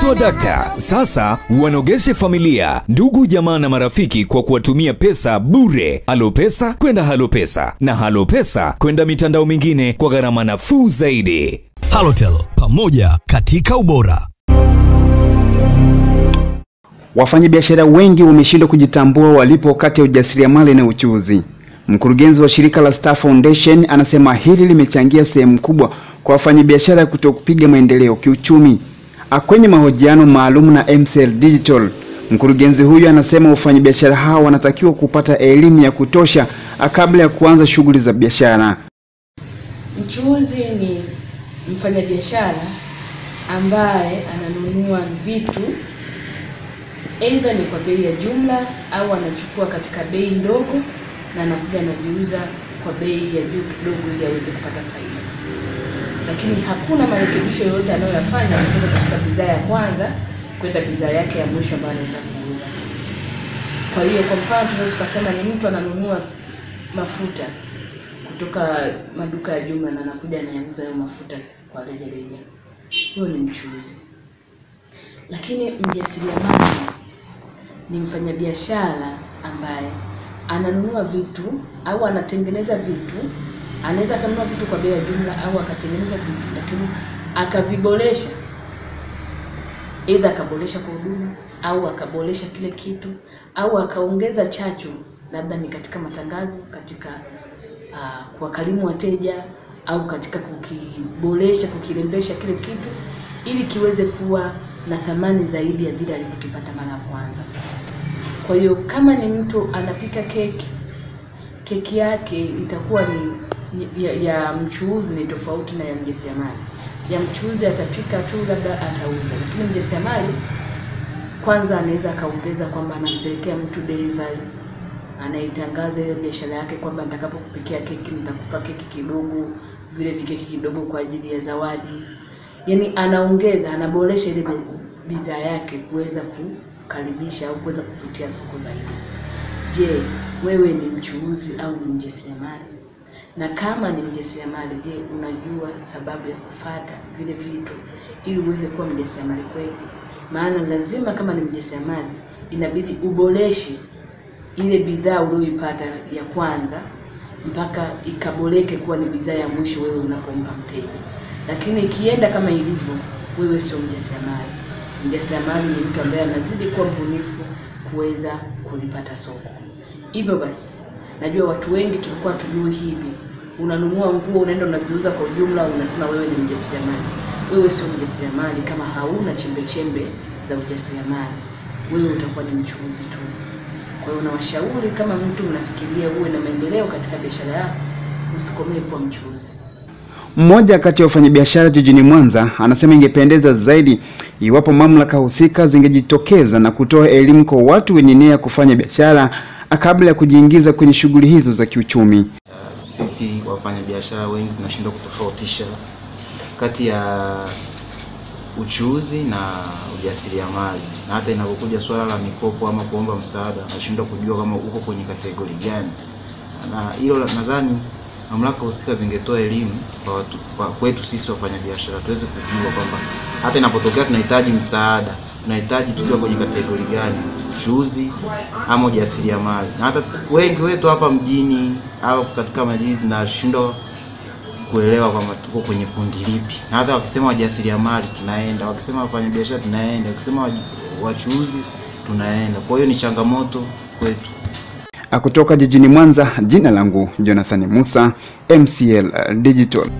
Swadakta sasa wanogeshe familia, ndugu, jamaa na marafiki kwa kuwatumia pesa bure. Halo Pesa kwenda Halo Pesa na Halo Pesa kwenda mitandao mingine kwa gharama nafuu zaidi. Halotel pamoja katika ubora. Wafanyabiashara wengi wameshindwa kujitambua walipo kati ya ujasiriamali na uchuzi. Mkurugenzi wa shirika la Star Foundation anasema hili limechangia sehemu kubwa kwa wafanyabiashara kutokupiga maendeleo kiuchumi. Kwenye mahojiano maalum na MCL Digital, mkurugenzi huyu anasema wafanyabiashara hao wanatakiwa kupata elimu ya kutosha kabla ya kuanza shughuli za biashara. Mchuuzi ni mfanyabiashara ambaye ananunua vitu aidha ni kwa bei ya jumla au anachukua katika bei ndogo na anakuja anaviuza kwa bei ya juu kidogo ili aweze kupata faida, lakini hakuna marekebisho yoyote anayoyafanya kutoka katika bidhaa ya kwanza kwenda bidhaa yake ya mwisho ambayo anaweza kuuza. Kwa hiyo kwa mfano, tunaweza tukasema ni mtu ananunua mafuta kutoka maduka ya jumla na anakuja anayauza hayo mafuta kwa reja reja, huyo ni mchuuzi. Lakini mjasiriamali ni mfanyabiashara ambaye ananunua vitu au anatengeneza vitu. Anaweza akanunua vitu kwa bei ya jumla au akatengeneza vitu lakini akaviboresha, aidha akaboresha kwa huduma au akaboresha kile kitu au akaongeza chachu, labda ni katika matangazo, katika uh, kuwakarimu wateja au katika kukiboresha, kukirembesha kile kitu ili kiweze kuwa na thamani zaidi ya vile alivyokipata mara ya kwanza. Kwa hiyo kama ni mtu anapika keki, keki yake itakuwa ni ya, ya mchuuzi ni tofauti na ya mjasiriamali. Ya mchuuzi atapika tu labda atauza, lakini mjasiriamali kwanza anaweza akaongeza kwamba anampelekea mtu delivery, anaitangaza ile biashara yake kwamba nitakapokupikia keki nitakupa keki kidogo, vile vikeki kidogo kwa ajili ya zawadi. Yaani anaongeza, anaboresha ile bidhaa yake kuweza kukaribisha au kuweza kuvutia soko zaidi. Je, wewe ni mchuuzi au ni mjasiriamali? Na kama ni mjasiriamali, je, unajua sababu ya kufata vile vitu ili uweze kuwa mjasiriamali kweli? Maana lazima kama ni mjasiriamali, inabidi uboreshe ile bidhaa uliyoipata ya kwanza mpaka ikaboreke kuwa ni bidhaa ya mwisho wewe unapompa mteja. Lakini ikienda kama ilivyo, wewe sio mjasiriamali. Mjasiriamali ni mtu ambaye anazidi kuwa mbunifu kuweza kulipata soko. Hivyo basi, najua watu wengi tulikuwa tujui hivi. Unanunua nguo unaenda unaziuza kwa ujumla, unasema wewe ni mjasiriamali. Wewe sio mjasiriamali kama hauna chembe chembe za ujasiriamali. Wewe utakuwa ni mchuuzi tu. Kwa hiyo nawashauri, kama mtu mnafikiria uwe na maendeleo katika biashara yako, usikomee kuwa mchuuzi. Mmoja kati ya wafanyabiashara jijini Mwanza anasema ingependeza zaidi iwapo mamlaka husika zingejitokeza na kutoa elimu kwa watu wenye nia ya kufanya biashara kabla ya kujiingiza kwenye shughuli hizo za kiuchumi. Sisi wafanyabiashara wengi tunashindwa kutofautisha kati ya uchuuzi na ujasiriamali, na hata inapokuja swala la mikopo ama kuomba msaada, nashindwa kujua kama uko kwenye kategori gani, na hilo nadhani mamlaka husika zingetoa elimu kwa watu, kwa kwetu sisi wafanyabiashara tuweze kujua kwamba hata inapotokea tunahitaji msaada, tunahitaji tukiwa kwenye kategori gani, mchuuzi ama ujasiriamali. Na hata wengi wetu hapa mjini au katika majiji tunashindwa kuelewa kwamba tuko kwenye kundi lipi, na hata wakisema wajasiriamali tunaenda, wakisema wafanyabiashara tunaenda, wakisema wachuuzi tunaenda. Kwa hiyo ni changamoto kwetu. Kutoka jijini Mwanza, jina langu Jonathan Musa, MCL Digital.